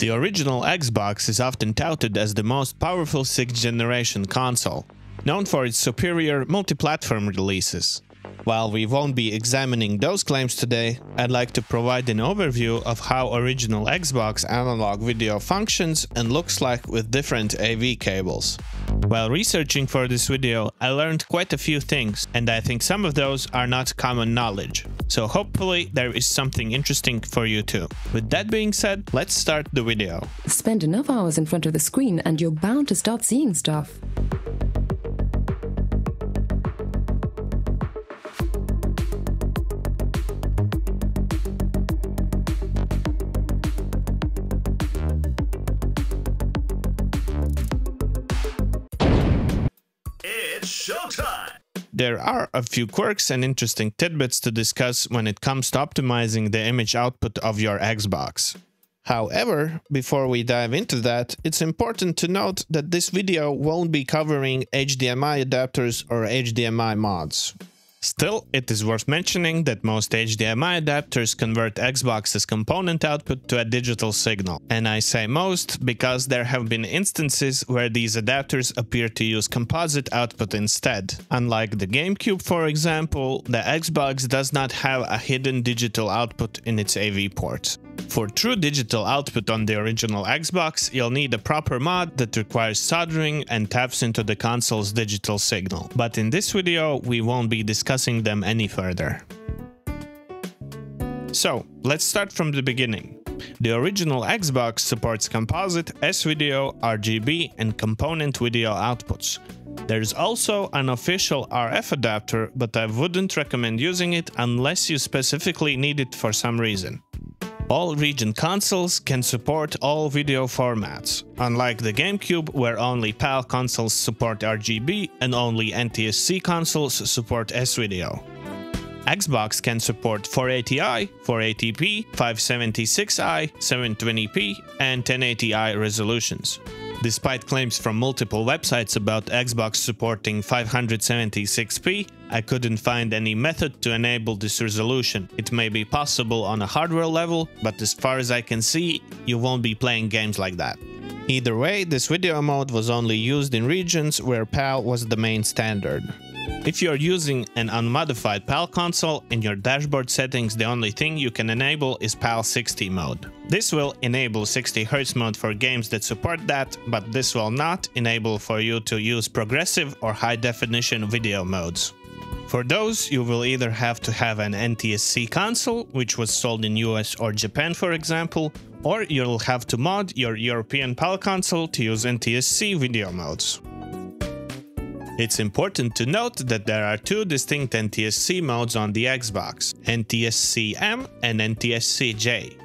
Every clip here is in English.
The original Xbox is often touted as the most powerful 6th generation console, known for its superior multi-platform releases. While we won't be examining those claims today, I'd like to provide an overview of how original Xbox analog video functions and looks like with different AV cables. While researching for this video, I learned quite a few things, and I think some of those are not common knowledge. So hopefully there is something interesting for you too. With that being said, let's start the video. Spend enough hours in front of the screen and you're bound to start seeing stuff. It's showtime! There are a few quirks and interesting tidbits to discuss when it comes to optimizing the image output of your Xbox. However, before we dive into that, it's important to note that this video won't be covering HDMI adapters or HDMI mods. Still, it is worth mentioning that most HDMI adapters convert Xbox's component output to a digital signal. And I say most because there have been instances where these adapters appear to use composite output instead. Unlike the GameCube for example, the Xbox does not have a hidden digital output in its AV ports. For true digital output on the original Xbox, you'll need a proper mod that requires soldering and taps into the console's digital signal. But in this video, we won't be discussing them any further. So, let's start from the beginning. The original Xbox supports composite, S-video, RGB and component video outputs. There's also an official RF adapter, but I wouldn't recommend using it unless you specifically need it for some reason. All region consoles can support all video formats, unlike the GameCube where only PAL consoles support RGB and only NTSC consoles support S-Video. Xbox can support 480i, 480p, 576i, 720p, and 1080i resolutions. Despite claims from multiple websites about Xbox supporting 576p, I couldn't find any method to enable this resolution. It may be possible on a hardware level, but as far as I can see, you won't be playing games like that. Either way, this video mode was only used in regions where PAL was the main standard. If you're using an unmodified PAL console, in your dashboard settings the only thing you can enable is PAL 60 mode. This will enable 60Hz mode for games that support that, but this will not enable for you to use progressive or high definition video modes. For those, you will either have to have an NTSC console, which was sold in US or Japan for example, or you'll have to mod your European PAL console to use NTSC video modes. It's important to note that there are two distinct NTSC modes on the Xbox, NTSC-M and NTSC-J.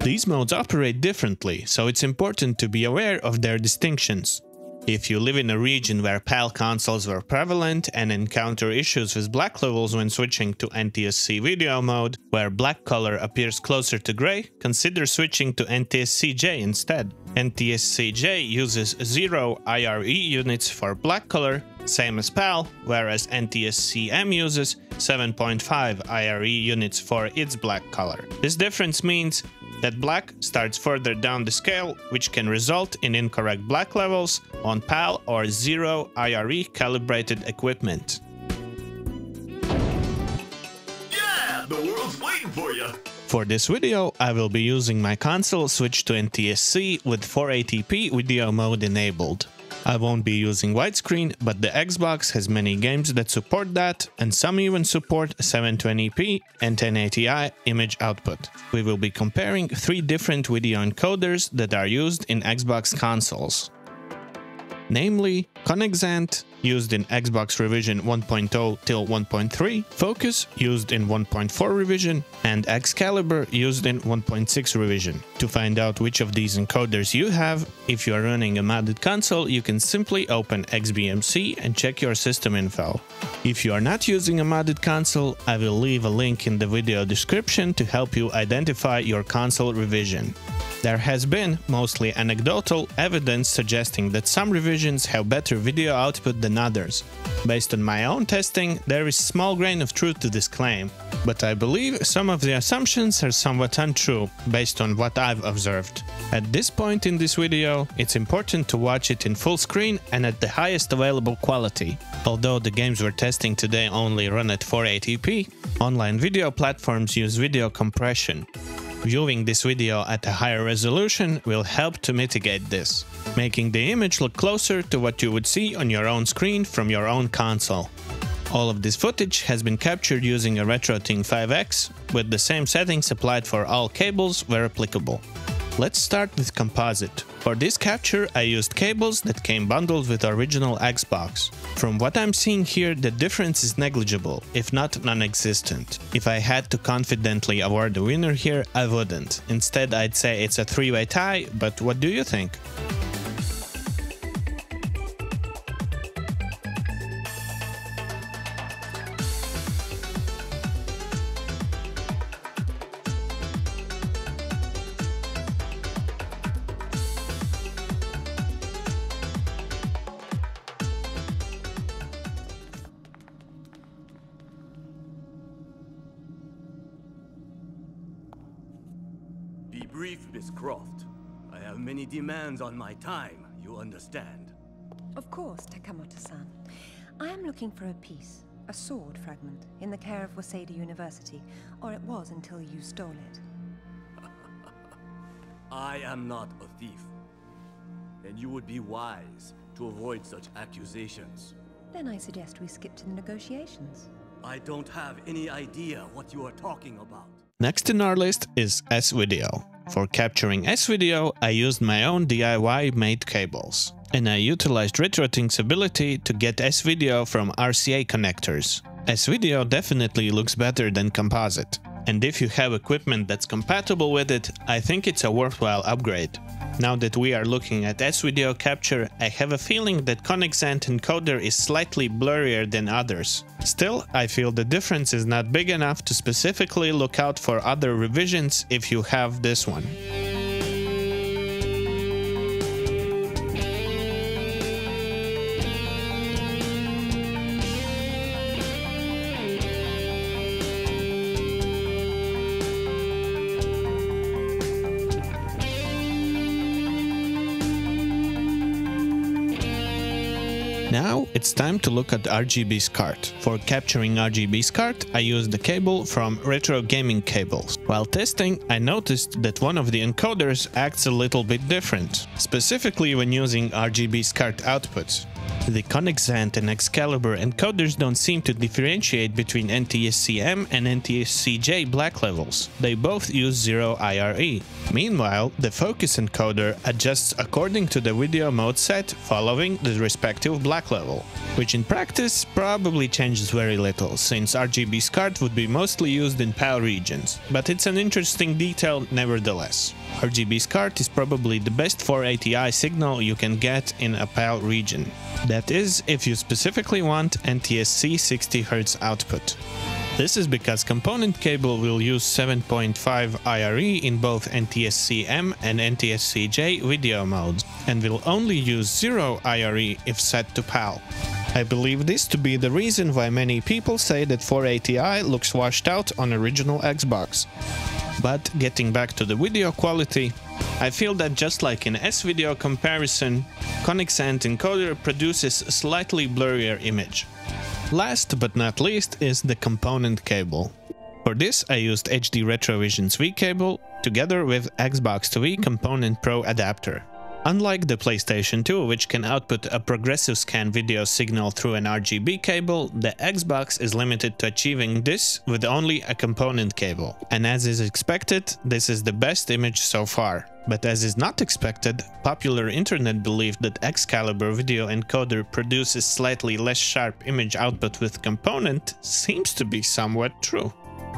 These modes operate differently, so it's important to be aware of their distinctions. If you live in a region where PAL consoles were prevalent and encounter issues with black levels when switching to NTSC video mode, where black color appears closer to gray, consider switching to NTSC-J instead. NTSC-J uses 0 IRE units for black color, same as PAL, whereas NTSC-M uses 7.5 IRE units for its black color. This difference means that black starts further down the scale, which can result in incorrect black levels on PAL or 0 IRE calibrated equipment. Yeah, the world's waiting for you! For this video, I will be using my console switched to NTSC with 480p video mode enabled. I won't be using widescreen, but the Xbox has many games that support that, and some even support 720p and 1080i image output. We will be comparing three different video encoders that are used in Xbox consoles. Namely, Conexant, used in Xbox revision 1.0 till 1.3, Focus, used in 1.4 revision, and Excalibur, used in 1.6 revision. To find out which of these encoders you have, if you are running a modded console, you can simply open XBMC and check your system info. If you are not using a modded console, I will leave a link in the video description to help you identify your console revision. There has been, mostly anecdotal, evidence suggesting that some revisions have better video output than than others. Based on my own testing, there is a small grain of truth to this claim, but I believe some of the assumptions are somewhat untrue based on what I've observed. At this point in this video, it's important to watch it in full screen and at the highest available quality. Although the games we're testing today only run at 480p, online video platforms use video compression. Viewing this video at a higher resolution will help to mitigate this, making the image look closer to what you would see on your own screen from your own console. All of this footage has been captured using a RetroTINK 5X, with the same settings applied for all cables where applicable. Let's start with composite. For this capture I used cables that came bundled with original Xbox. From what I'm seeing here the difference is negligible, if not non-existent. If I had to confidently award the winner here I wouldn't. Instead I'd say it's a three-way tie, but what do you think? Be brief, Miss Croft. I have many demands on my time, you understand. Of course, Takamoto-san. I am looking for a piece, a sword fragment, in the care of Waseda University, or it was until you stole it. I am not a thief. And you would be wise to avoid such accusations. Then I suggest we skip to the negotiations. I don't have any idea what you are talking about. Next in our list is S-Video. For capturing S-Video, I used my own DIY made cables. And I utilized RetroTINK's ability to get S-Video from RCA connectors. S-Video definitely looks better than composite. And if you have equipment that's compatible with it, I think it's a worthwhile upgrade. Now that we are looking at S-Video capture, I have a feeling that Conexant encoder is slightly blurrier than others. Still, I feel the difference is not big enough to specifically look out for other revisions if you have this one. Now it's time to look at RGB SCART. For capturing RGB SCART, I used the cable from Retro Gaming Cables. While testing, I noticed that one of the encoders acts a little bit different, specifically when using RGB SCART outputs. The Conexant and Excalibur encoders don't seem to differentiate between NTSC-M and NTSC-J black levels. They both use 0 IRE. Meanwhile, the Focus encoder adjusts according to the video mode set following the respective black level, which in practice probably changes very little, since RGB SCART would be mostly used in PAL regions, but it's an interesting detail nevertheless. RGB SCART is probably the best 480i signal you can get in a PAL region. That is, if you specifically want NTSC 60Hz output. This is because component cable will use 7.5 IRE in both NTSC-M and NTSC-J video modes, and will only use 0 IRE if set to PAL. I believe this to be the reason why many people say that 480i looks washed out on original Xbox. But getting back to the video quality, I feel that just like in S-video comparison, Conexant encoder produces a slightly blurrier image. Last but not least is the component cable. For this I used HD Retrovision's V cable together with Xbox TV Component Pro adapter. Unlike the PlayStation 2, which can output a progressive scan video signal through an RGB cable, the Xbox is limited to achieving this with only a component cable. And as is expected, this is the best image so far. But as is not expected, popular internet belief that Excalibur video encoder produces slightly less sharp image output with component seems to be somewhat true.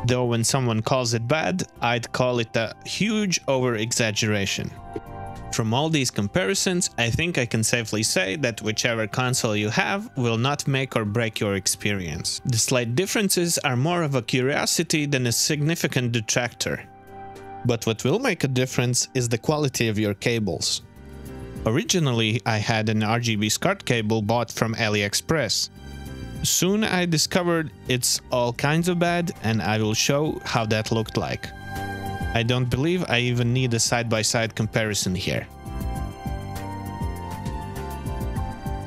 Though when someone calls it bad, I'd call it a huge over-exaggeration. From all these comparisons, I think I can safely say that whichever console you have will not make or break your experience. The slight differences are more of a curiosity than a significant detractor. But what will make a difference is the quality of your cables. Originally, I had an RGB SCART cable bought from AliExpress. Soon I discovered it's all kinds of bad and I will show how that looked like. I don't believe I even need a side-by-side -side comparison here.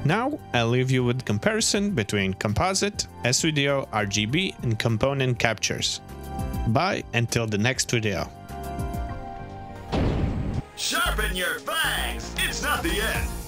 Now I'll leave you with comparison between composite, S-Video, RGB and component captures. Bye until the next video. Sharpen your fangs! It's not the end!